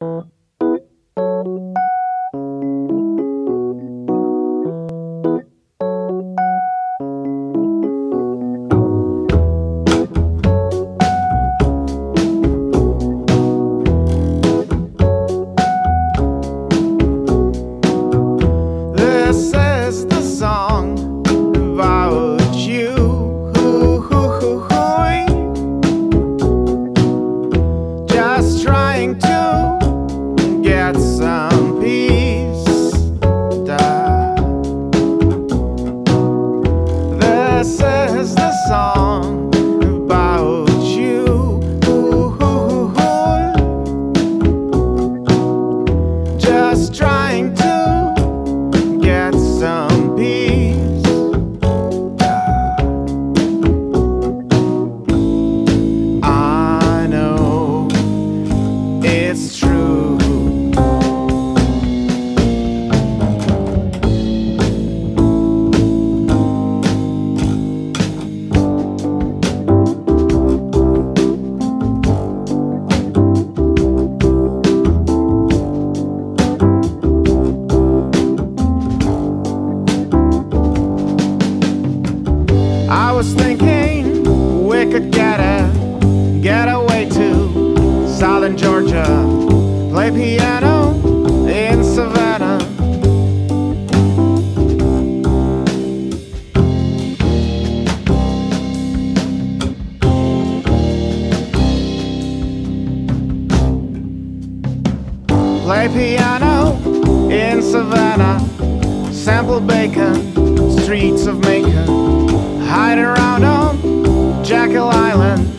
This さん。I was thinking we could get a get away to Southern Georgia, play piano in Savannah. Play piano in Savannah, sample bacon, streets of Macon. Hide around on Jekyll Island,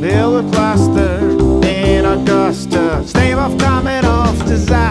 build with plaster in Augusta. Stave off coming off disaster.